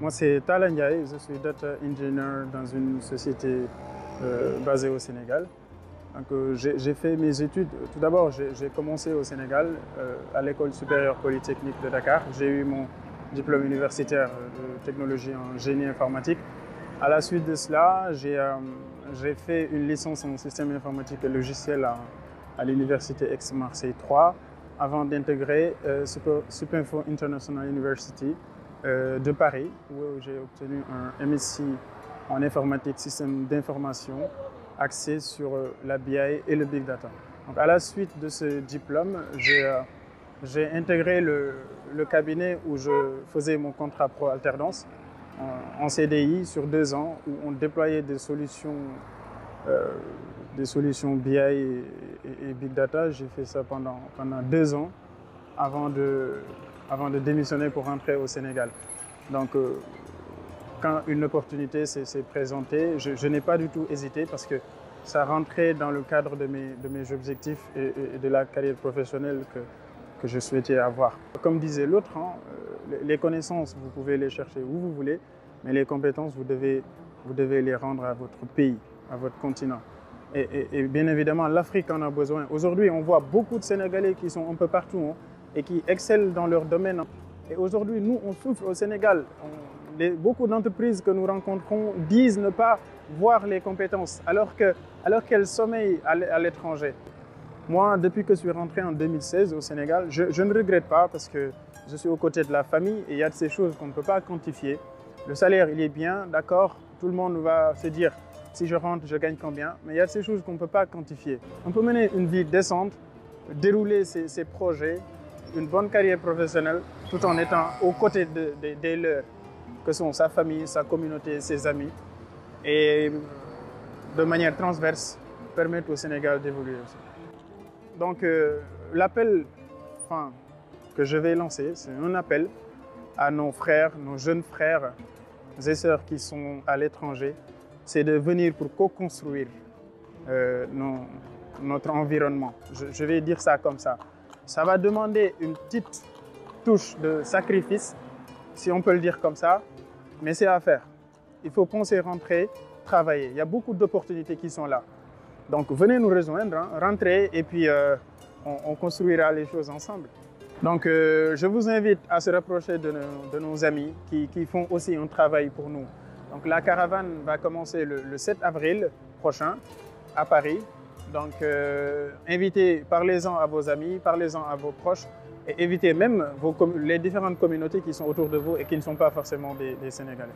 moi, c'est Tala Ndiaye, je suis data engineer dans une société euh, basée au Sénégal. Euh, j'ai fait mes études, tout d'abord, j'ai commencé au Sénégal, euh, à l'école supérieure polytechnique de Dakar. J'ai eu mon diplôme universitaire de technologie en génie informatique. À la suite de cela, j'ai fait une licence en système informatique et logiciel à, à l'université Aix-Marseille 3 avant d'intégrer Supinfo International University euh, de Paris, où j'ai obtenu un MSc en informatique système d'information axé sur euh, la BI et le Big Data. Donc, à la suite de ce diplôme, j'ai euh, intégré le, cabinet où je faisais mon contrat pro alternance en, CDI sur deux ans, où on déployait des solutions, des solutions BI et, et Big Data. J'ai fait ça pendant, pendant deux ans avant de, avant de démissionner pour rentrer au Sénégal. Donc, euh, quand une opportunité s'est présentée, je, n'ai pas du tout hésité parce que ça rentrait dans le cadre de mes, de mes objectifs et, de la carrière professionnelle que, que je souhaitais avoir. Comme disait l'autre, hein, euh, les connaissances, vous pouvez les chercher où vous voulez, mais les compétences, vous devez, vous devez les rendre à votre pays, à votre continent. Et, bien évidemment, l'Afrique en a besoin. Aujourd'hui, on voit beaucoup de Sénégalais qui sont un peu partout. Hein, et qui excellent dans leur domaine. Et aujourd'hui, nous, on souffre au Sénégal. beaucoup d'entreprises que nous rencontrons disent ne pas voir les compétences alors qu'elles sommeillent à l'étranger. Moi, depuis que je suis rentré en 2016 au Sénégal, je, je, ne regrette pas parce que je suis aux côtés de la famille et il y a de ces choses qu'on ne peut pas quantifier. Le salaire, il est bien, d'accord, tout le monde va se dire si je rentre, je gagne combien, mais il y a de ces choses qu'on ne peut pas quantifier. On peut mener une vie décente, dérouler ses, ses projets, une bonne carrière professionnelle tout en étant aux côtés des leurs, que sont sa famille, sa communauté, ses amis, et de manière transverse permettre au Sénégal d'évoluer aussi. Donc euh, l'appel que je vais lancer, c'est un appel à nos frères, nos jeunes frères et sœurs qui sont à l'étranger, c'est de venir pour co-construire euh, notre environnement. je vais dire ça comme ça. Ça va demander une petite touche de sacrifice, si on peut le dire comme ça, mais c'est à faire. Il faut penser rentrer, travailler. Il y a beaucoup d'opportunités qui sont là. Donc venez nous rejoindre, hein, rentrez et puis euh, on, construira les choses ensemble. Donc euh, je vous invite à se rapprocher de nos, amis qui, font aussi un travail pour nous. Donc la caravane va commencer le, le 7 avril prochain à Paris donc, euh, invitez, parlez-en à vos amis, parlez-en à vos proches et évitez même les différentes communautés qui sont autour de vous et qui ne sont pas forcément des Sénégalais.